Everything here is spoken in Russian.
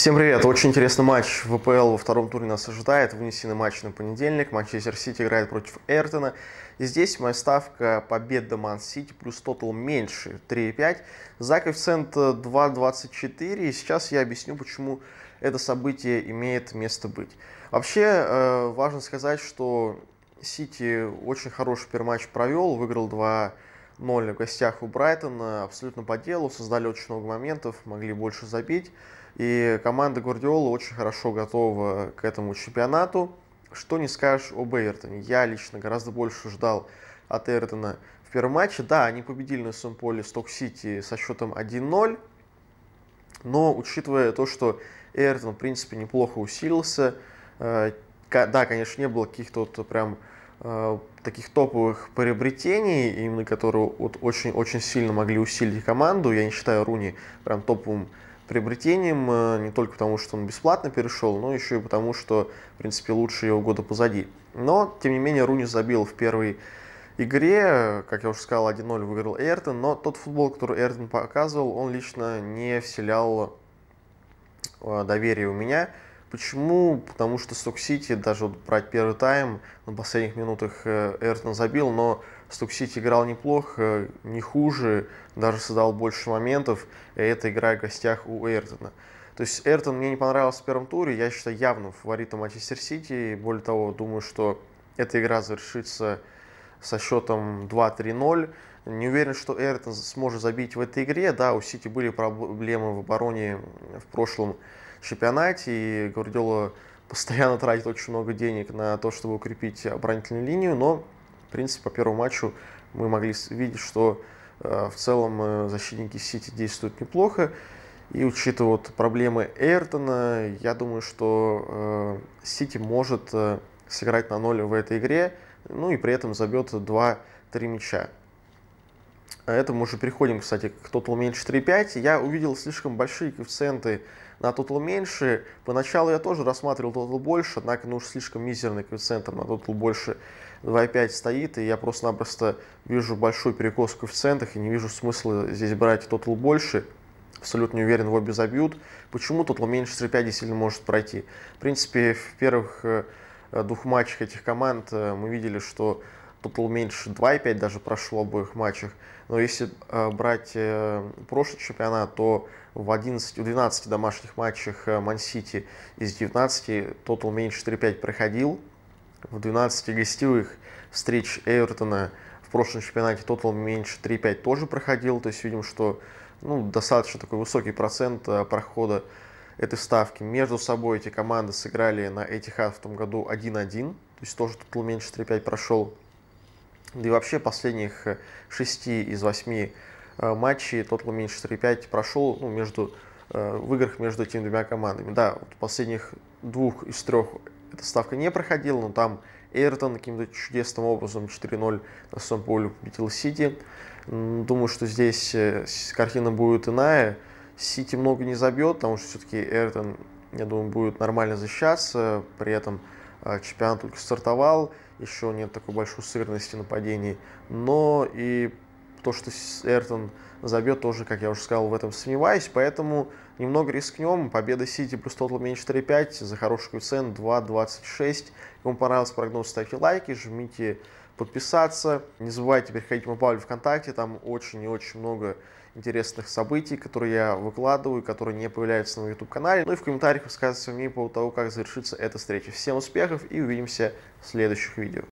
Всем привет! Очень интересный матч в ВПЛ во втором туре нас ожидает. Вынесенный матч на понедельник. Манчестер Сити играет против Эртона. И здесь моя ставка победа Ман Сити плюс тотал меньше 3,5. За коэффициент 2,24. И сейчас я объясню, почему это событие имеет место быть. Вообще, э, важно сказать, что Сити очень хороший первый матч провел. Выиграл 2 0 в гостях у Брайтона, абсолютно по делу, создали очень много моментов, могли больше забить. И команда Гвардиола очень хорошо готова к этому чемпионату. Что не скажешь об Эвертоне. Я лично гораздо больше ждал от Эвертона в первом матче. Да, они победили на своем поле Сток-Сити со счетом 1-0. Но учитывая то, что Эвертон, в принципе, неплохо усилился, э, да, конечно, не было каких-то вот прям э, таких топовых приобретений, именно которые вот очень, очень сильно могли усилить команду. Я не считаю Руни прям топовым приобретением, э, не только потому, что он бесплатно перешел, но еще и потому, что, в принципе, лучше его года позади. Но, тем не менее, Руни забил в первой игре, как я уже сказал, 1-0 выиграл Эртон, но тот футбол, который Эртон показывал, он лично не вселял э, доверие у меня. Почему? Потому что Сток-Сити, даже вот брать первый тайм, на последних минутах э, Эртон забил, но Сток-Сити играл неплохо, не хуже, даже создал больше моментов, и это игра в гостях у Эртона. То есть Эртон мне не понравился в первом туре, я считаю явным фаворитом Манчестер Сити. Более того, думаю, что эта игра завершится со счетом 2-3-0. Не уверен, что Эртон сможет забить в этой игре. Да, у Сити были проблемы в обороне в прошлом чемпионате, и Гвардиола постоянно тратит очень много денег на то, чтобы укрепить оборонительную линию, но в принципе, по первому матчу мы могли видеть, что э, в целом э, защитники Сити действуют неплохо. И учитывая вот проблемы Эйртона, я думаю, что э, Сити может сыграть на ноль в этой игре, ну и при этом забьет 2-3 мяча. А это мы уже переходим, кстати, к Total меньше 3.5. Я увидел слишком большие коэффициенты на Total меньше. Поначалу я тоже рассматривал Total больше, однако ну уж слишком мизерный коэффициент на Total больше 2.5 стоит, и я просто-напросто вижу большой перекос в коэффициентах и не вижу смысла здесь брать Total больше. Абсолютно не уверен, в обе забьют. Почему Total меньше 3.5 действительно может пройти? В принципе, в первых э, двух матчах этих команд э, мы видели, что Total меньше 2,5 даже прошло в обоих матчах. Но если э, брать э, прошлый чемпионат, то в 11, в 12 домашних матчах э, Ман-Сити из 19 Total меньше 3,5 проходил. В 12 гостевых встреч Эвертона в прошлом чемпионате Total меньше 3,5 тоже проходил. То есть видим, что ну, достаточно такой высокий процент э, прохода этой ставки. Между собой эти команды сыграли на Этихад в том году 1-1. То есть тоже Total меньше 3,5 прошел. Да и вообще последних 6 э, из 8 э, матчей Total меньше 4-5 прошел ну, между, э, в играх между этими двумя командами. Да, вот последних двух из трех эта ставка не проходила, но там Эйртон каким-то чудесным образом 4-0 на своем поле победил Сити. Думаю, что здесь картина будет иная. Сити много не забьет, потому что все-таки Эйртон, я думаю, будет нормально защищаться. При этом чемпионат только стартовал еще нет такой большой сыгранности нападений. Но и то, что Эртон забьет, тоже, как я уже сказал, в этом сомневаюсь. Поэтому немного рискнем. Победа Сити плюс тотал меньше 4,5 за хороший коэффициент 2,26. Кому понравился прогноз, ставьте лайки, жмите подписаться. Не забывайте переходить в паблик ВКонтакте, там очень и очень много интересных событий, которые я выкладываю, которые не появляются на YouTube-канале. Ну и в комментариях высказывайте мнение по поводу того, как завершится эта встреча. Всем успехов и увидимся в следующих видео.